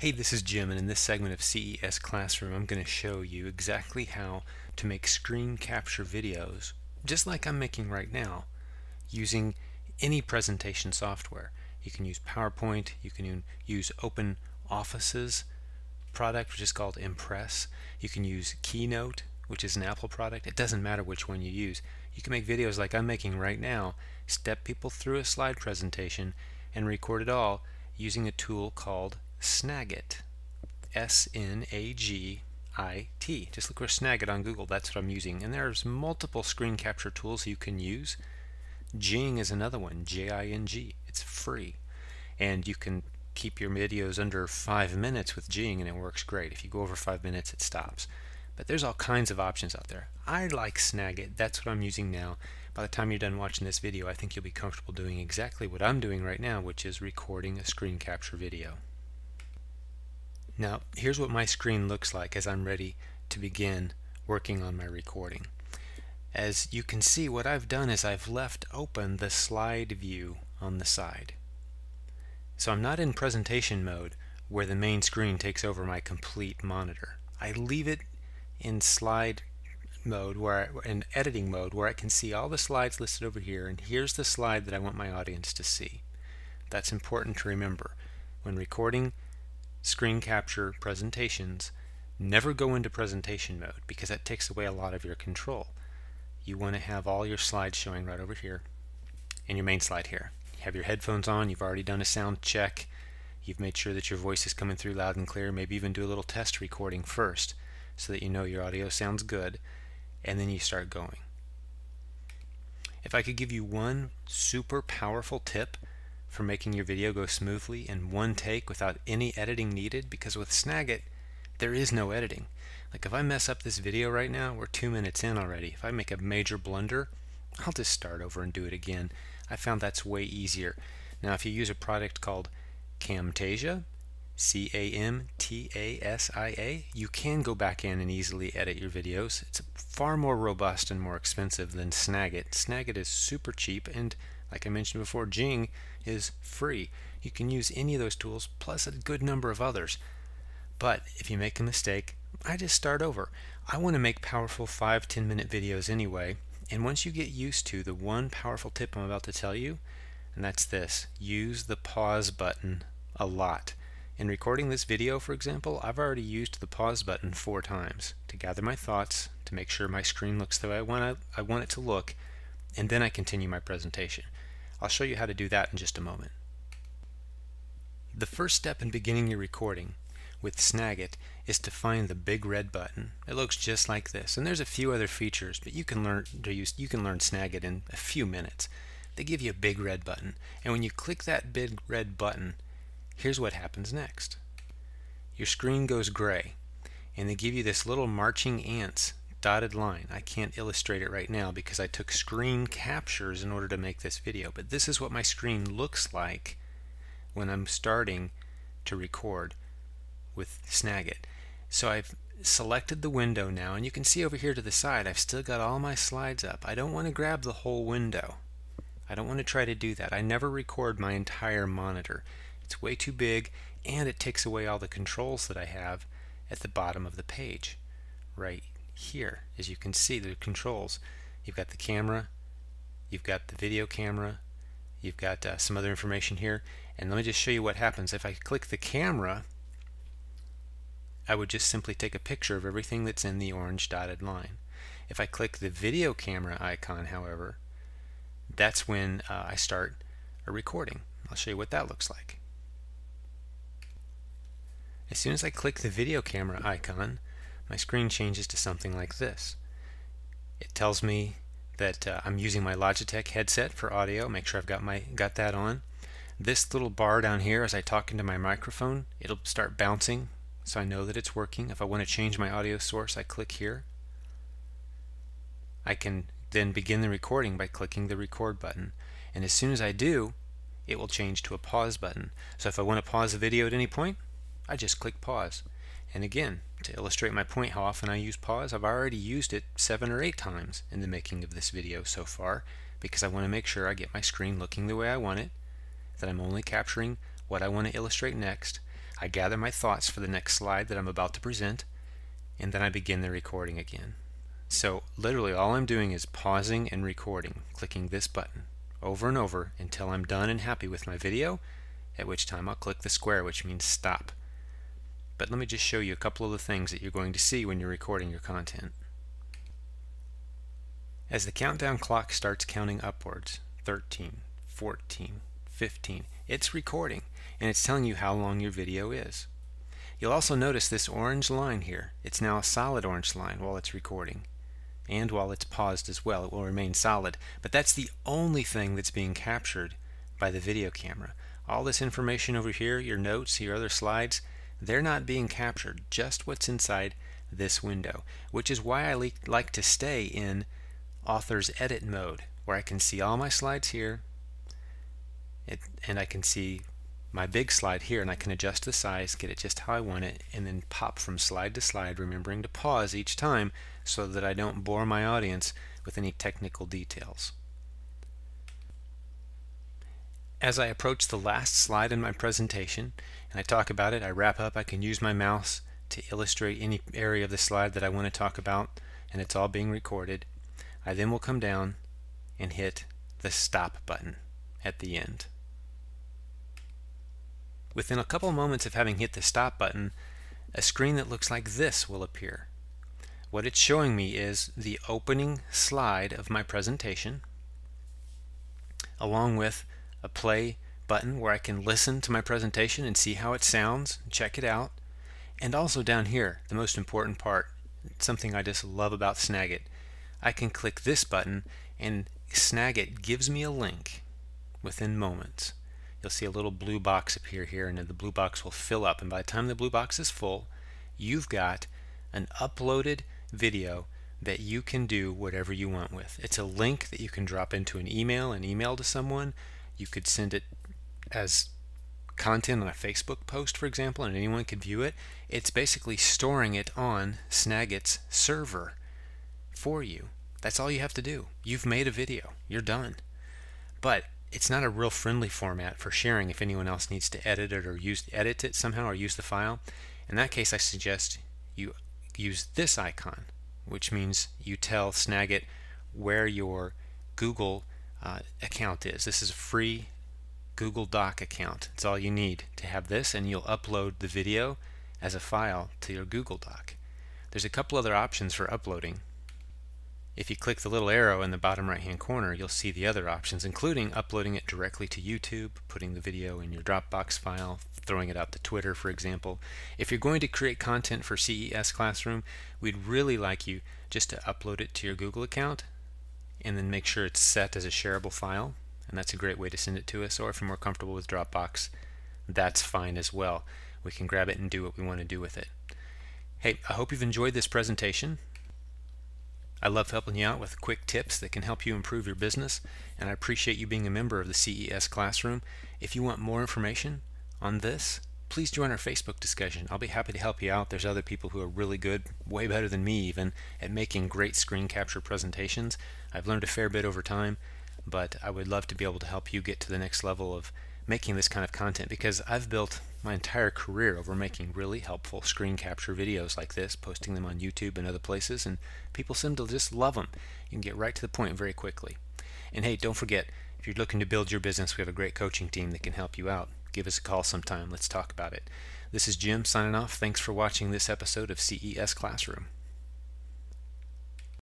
Hey, this is Jim, and in this segment of CES Classroom, I'm going to show you exactly how to make screen capture videos, just like I'm making right now, using any presentation software. You can use PowerPoint, you can use Open Office's product, which is called Impress. You can use Keynote, which is an Apple product. It doesn't matter which one you use. You can make videos like I'm making right now, step people through a slide presentation, and record it all using a tool called Snagit. S-N-A-G-I-T. Just look for Snagit on Google. That's what I'm using. And there's multiple screen capture tools you can use. Jing is another one. J-I-N-G. It's free. And you can keep your videos under five minutes with Jing and it works great. If you go over five minutes, it stops. But there's all kinds of options out there. I like Snagit. That's what I'm using now. By the time you're done watching this video, I think you'll be comfortable doing exactly what I'm doing right now, which is recording a screen capture video. Now here's what my screen looks like as I'm ready to begin working on my recording. As you can see what I've done is I've left open the slide view on the side. So I'm not in presentation mode where the main screen takes over my complete monitor. I leave it in slide mode where I, in editing mode where I can see all the slides listed over here and here's the slide that I want my audience to see. That's important to remember. When recording screen capture presentations, never go into presentation mode because that takes away a lot of your control. You want to have all your slides showing right over here and your main slide here. You have your headphones on, you've already done a sound check, you've made sure that your voice is coming through loud and clear, maybe even do a little test recording first so that you know your audio sounds good, and then you start going. If I could give you one super powerful tip for making your video go smoothly in one take without any editing needed because with Snagit there is no editing. Like if I mess up this video right now, we're two minutes in already. If I make a major blunder, I'll just start over and do it again. I found that's way easier. Now if you use a product called Camtasia, C-A-M-T-A-S-I-A, you can go back in and easily edit your videos. It's far more robust and more expensive than Snagit. Snagit is super cheap and like I mentioned before, Jing is free. You can use any of those tools plus a good number of others. But if you make a mistake, I just start over. I want to make powerful 5-10 minute videos anyway. And once you get used to the one powerful tip I'm about to tell you, and that's this, use the pause button a lot. In recording this video, for example, I've already used the pause button four times to gather my thoughts, to make sure my screen looks the way I want, I want it to look, and then I continue my presentation. I'll show you how to do that in just a moment. The first step in beginning your recording with Snagit is to find the big red button. It looks just like this, and there's a few other features, but you can learn to use you can learn Snagit in a few minutes. They give you a big red button, and when you click that big red button, here's what happens next. Your screen goes gray, and they give you this little marching ants dotted line. I can't illustrate it right now because I took screen captures in order to make this video, but this is what my screen looks like when I'm starting to record with Snagit. So I've selected the window now, and you can see over here to the side, I've still got all my slides up. I don't want to grab the whole window. I don't want to try to do that. I never record my entire monitor. It's way too big, and it takes away all the controls that I have at the bottom of the page, right here, as you can see, the controls. You've got the camera, you've got the video camera, you've got uh, some other information here. And let me just show you what happens. If I click the camera, I would just simply take a picture of everything that's in the orange dotted line. If I click the video camera icon, however, that's when uh, I start a recording. I'll show you what that looks like. As soon as I click the video camera icon, my screen changes to something like this. It tells me that uh, I'm using my Logitech headset for audio. Make sure I've got my got that on. This little bar down here, as I talk into my microphone, it'll start bouncing, so I know that it's working. If I want to change my audio source, I click here. I can then begin the recording by clicking the record button. And as soon as I do, it will change to a pause button. So if I want to pause the video at any point, I just click pause. And again, to illustrate my point how often I use pause, I've already used it seven or eight times in the making of this video so far because I want to make sure I get my screen looking the way I want it, that I'm only capturing what I want to illustrate next. I gather my thoughts for the next slide that I'm about to present, and then I begin the recording again. So literally all I'm doing is pausing and recording, clicking this button over and over until I'm done and happy with my video, at which time I'll click the square which means stop. But let me just show you a couple of the things that you're going to see when you're recording your content. As the countdown clock starts counting upwards, 13, 14, 15, it's recording and it's telling you how long your video is. You'll also notice this orange line here. It's now a solid orange line while it's recording. And while it's paused as well, it will remain solid. But that's the only thing that's being captured by the video camera. All this information over here, your notes, your other slides, they're not being captured, just what's inside this window, which is why I like to stay in author's edit mode, where I can see all my slides here, it, and I can see my big slide here, and I can adjust the size, get it just how I want it, and then pop from slide to slide, remembering to pause each time so that I don't bore my audience with any technical details. As I approach the last slide in my presentation, and I talk about it, I wrap up, I can use my mouse to illustrate any area of the slide that I want to talk about, and it's all being recorded. I then will come down and hit the stop button at the end. Within a couple moments of having hit the stop button, a screen that looks like this will appear. What it's showing me is the opening slide of my presentation along with a play button where I can listen to my presentation and see how it sounds, check it out. And also down here, the most important part, something I just love about Snagit, I can click this button and Snagit gives me a link within moments. You'll see a little blue box appear here and the blue box will fill up and by the time the blue box is full, you've got an uploaded video that you can do whatever you want with. It's a link that you can drop into an email and email to someone. You could send it as content on a Facebook post, for example, and anyone can view it. It's basically storing it on Snagit's server for you. That's all you have to do. You've made a video. You're done. But it's not a real friendly format for sharing if anyone else needs to edit it or use edit it somehow or use the file. In that case, I suggest you use this icon, which means you tell Snagit where your Google uh, account is. This is a free Google Doc account. It's all you need to have this, and you'll upload the video as a file to your Google Doc. There's a couple other options for uploading. If you click the little arrow in the bottom right hand corner, you'll see the other options, including uploading it directly to YouTube, putting the video in your Dropbox file, throwing it out to Twitter, for example. If you're going to create content for CES Classroom, we'd really like you just to upload it to your Google account and then make sure it's set as a shareable file. And that's a great way to send it to us. Or if you're more comfortable with Dropbox, that's fine as well. We can grab it and do what we want to do with it. Hey, I hope you've enjoyed this presentation. I love helping you out with quick tips that can help you improve your business, and I appreciate you being a member of the CES Classroom. If you want more information on this, please join our Facebook discussion. I'll be happy to help you out. There's other people who are really good, way better than me even, at making great screen capture presentations. I've learned a fair bit over time, but I would love to be able to help you get to the next level of making this kind of content because I've built my entire career over making really helpful screen capture videos like this, posting them on YouTube and other places, and people seem to just love them. You can get right to the point very quickly. And hey, don't forget, if you're looking to build your business, we have a great coaching team that can help you out. Give us a call sometime. Let's talk about it. This is Jim signing off. Thanks for watching this episode of CES Classroom.